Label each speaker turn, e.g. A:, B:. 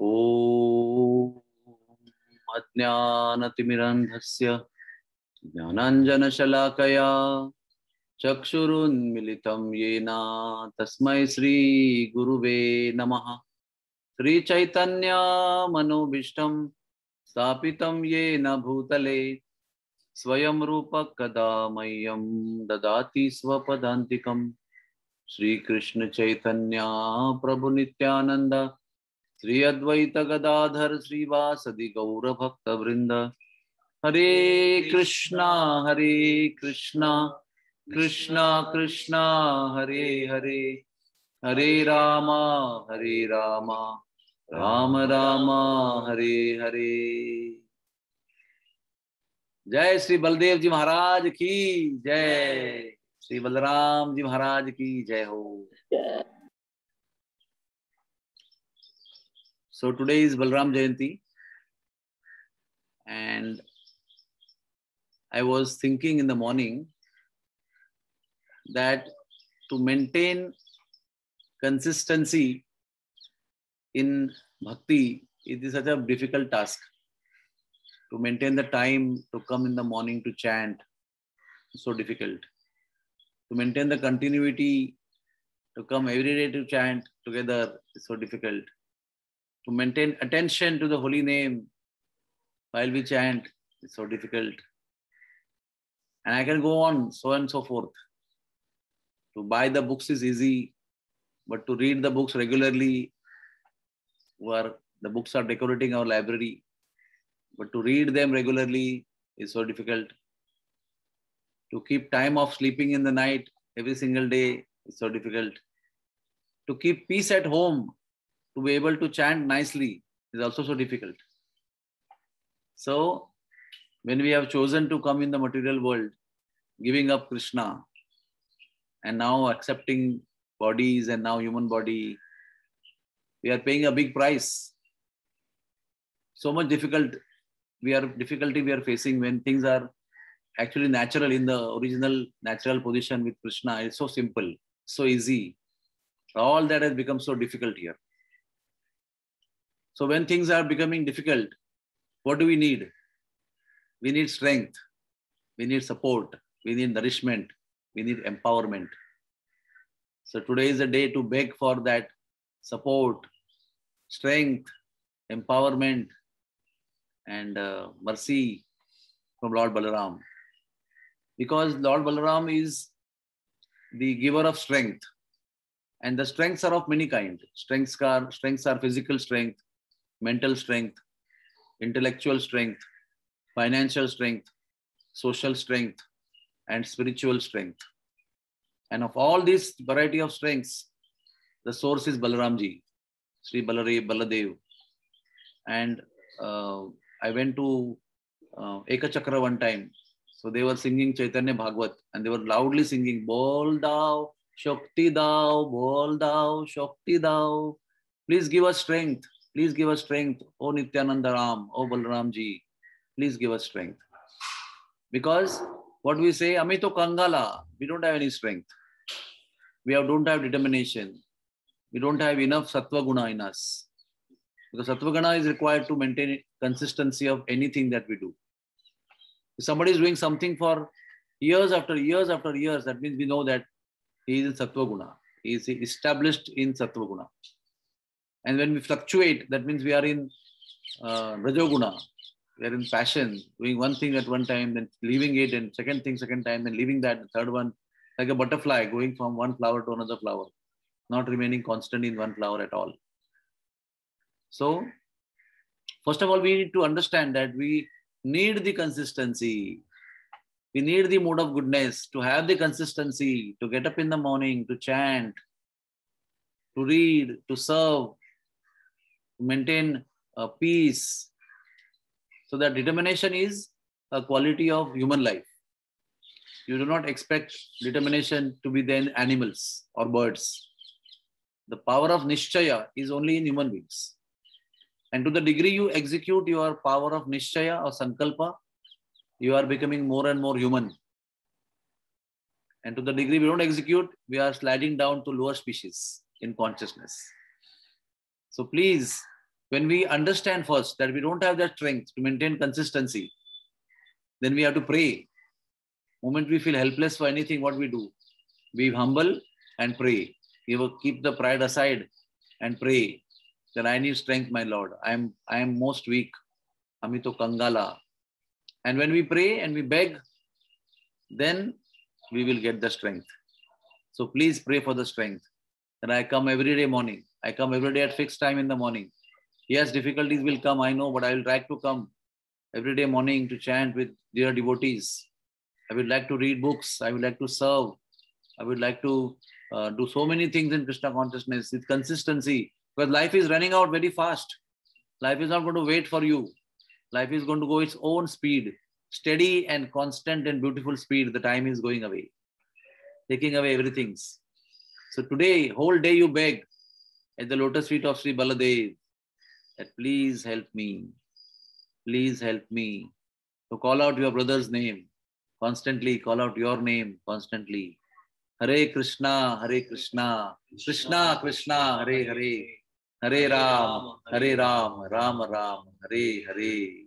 A: ॐ अज्ञानतिमिरन्धस्य ज्ञानाञ्जनशलाकया चक्षुरुन्मिलितं येन तस्मै श्रीगुरुवे नमः। श्रीचैतन्यमनोभीष्टं स्थापितं येन भूतले, स्वयं रूपः कदा मह्यं ददाति स्वपदान्तिकं। श्रीकृष्णचैतन्या प्रभुनित्यानन्द श्री अद्वैत गदाधर श्रीवासदि गौर गौरभक्तवृन्द हरे कृष्णा हरे कृष्णा कृष्णा कृष्णा हरे हरे हरे रामा हरे रामा राम राम हरे हरे जय श्री बलदेव जी महाराज की जय श्री बलराम जी महाराज की जय हो So today is Balram Jayanti, and I was thinking in the morning that to maintain consistency in bhakti, it is such a difficult task. To maintain the time to come in the morning to chant, so difficult. To maintain the continuity to come every day to chant together so difficult to maintain attention to the holy name while we chant is so difficult. And I can go on, so and so forth. To buy the books is easy, but to read the books regularly, where the books are decorating our library, but to read them regularly is so difficult. To keep time of sleeping in the night every single day is so difficult. To keep peace at home to be able to chant nicely is also so difficult. So, when we have chosen to come in the material world, giving up Krishna, and now accepting bodies and now human body, we are paying a big price. So much difficult we are difficulty we are facing when things are actually natural in the original natural position with Krishna. It's so simple, so easy. All that has become so difficult here. So when things are becoming difficult, what do we need? We need strength. We need support. We need nourishment. We need empowerment. So today is a day to beg for that support, strength, empowerment, and uh, mercy from Lord Balaram. Because Lord Balaram is the giver of strength. And the strengths are of many kinds. Strengths are, strengths are physical strength, mental strength, intellectual strength, financial strength, social strength, and spiritual strength. And of all these variety of strengths, the source is Balaramji, Sri Balare Baladev. And uh, I went to uh, Eka Chakra one time. So they were singing Chaitanya Bhagwat and they were loudly singing, Bol Dao, Shakti Dao, Bol Dao, Shakti Dao. Please give us strength. Please give us strength. Oh Nityananda Ram, oh Balramji, please give us strength. Because what we say, Amito Kangala, we don't have any strength. We have, don't have determination. We don't have enough Sattva Guna in us. Because Sattva Guna is required to maintain consistency of anything that we do. If somebody is doing something for years after years after years, that means we know that he is in Sattva Guna. He is established in Sattva Guna. And when we fluctuate, that means we are in uh, Rajoguna. We are in passion, doing one thing at one time, then leaving it, and second thing, second time, then leaving that, the third one, like a butterfly going from one flower to another flower, not remaining constant in one flower at all. So, first of all, we need to understand that we need the consistency. We need the mood of goodness to have the consistency, to get up in the morning, to chant, to read, to serve, maintain uh, peace. So that determination is a quality of human life. You do not expect determination to be then animals or birds. The power of nishchaya is only in human beings. And to the degree you execute your power of nishchaya or sankalpa, you are becoming more and more human. And to the degree we don't execute, we are sliding down to lower species in consciousness. So please, when we understand first that we don't have that strength to maintain consistency, then we have to pray. Moment we feel helpless for anything, what we do? Be humble and pray. You will keep the pride aside and pray that I need strength, my Lord. I am I am most weak. Amito Kangala. And when we pray and we beg, then we will get the strength. So please pray for the strength. That I come every day morning. I come every day at fixed time in the morning. Yes, difficulties will come, I know, but I will try to come every day morning to chant with dear devotees. I would like to read books. I would like to serve. I would like to uh, do so many things in Krishna consciousness with consistency because life is running out very fast. Life is not going to wait for you. Life is going to go its own speed, steady and constant and beautiful speed. The time is going away, taking away everything. So today, whole day you beg at the lotus feet of Sri Baladev that please help me. Please help me. So call out your brother's name constantly, call out your name constantly. Hare Krishna, Hare Krishna, Krishna Krishna, Hare Hare, Hare Ram, Hare Ram, Ram Ram, Hare Hare.